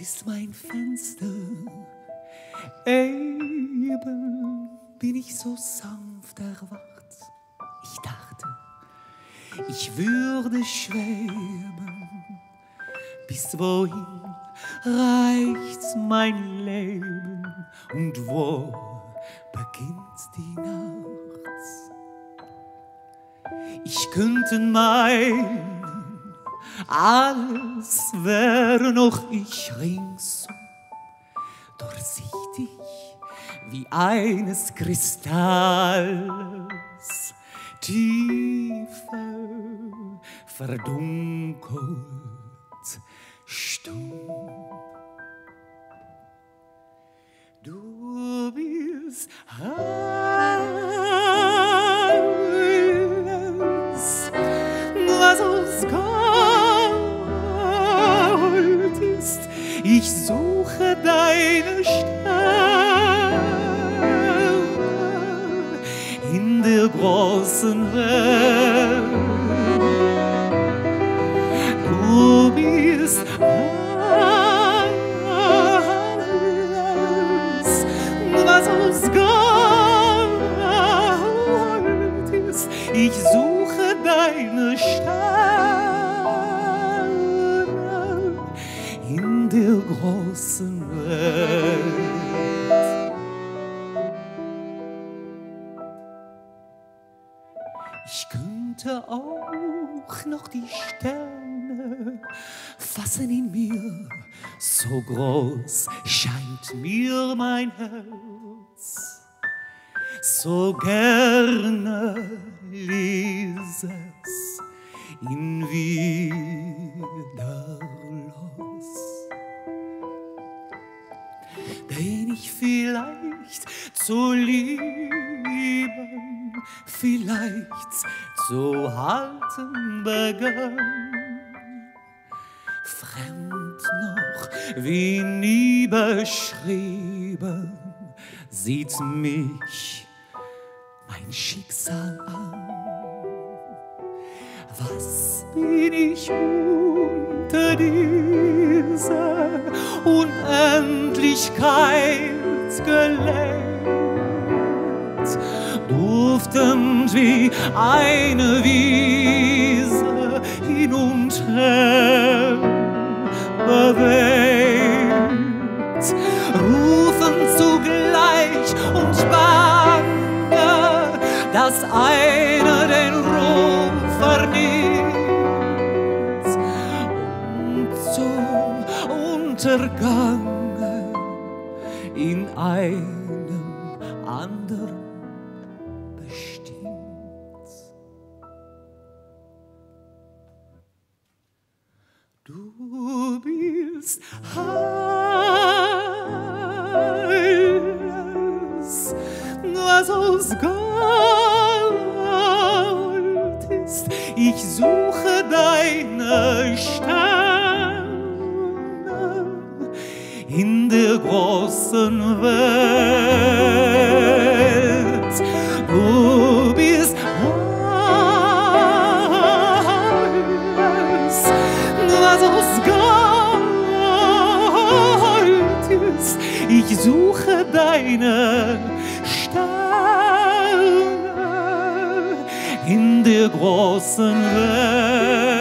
ist mein Fenster. Eben bin ich so sanft erwacht. Ich dachte, ich würde schweben. Bis wohin reicht mein Leben und wo beginnt die Nacht? Ich könnte meinen, alles wäre noch ich ringsum durchsichtig wie eines Kristalls, tiefer verdunkelt, stumm. Ich suche deine Sterne in der großen Welt. Du bist alles, was aus Gold ist. Ich suche der großen Welt. Ich könnte auch noch die Sterne fassen in mir, so groß scheint mir mein Herz. So gerne ließ es ihn wieder den ich vielleicht zu lieben, vielleicht zu halten begann. Fremd noch, wie nie beschrieben, sieht mich mein Schicksal an. Was? Bin ich unter dieser Unendlichkeit gelenkt, duftend wie eine Wiese hin und her bewegt, rufen zugleich und bange, dass einer Untergange in einem anderen bestimmt. Du bist alles, was aus Gold ist. Ich suche deine in der großen Welt. Du bist alles, was aus Gold ist. Ich suche deine Sterne in der großen Welt.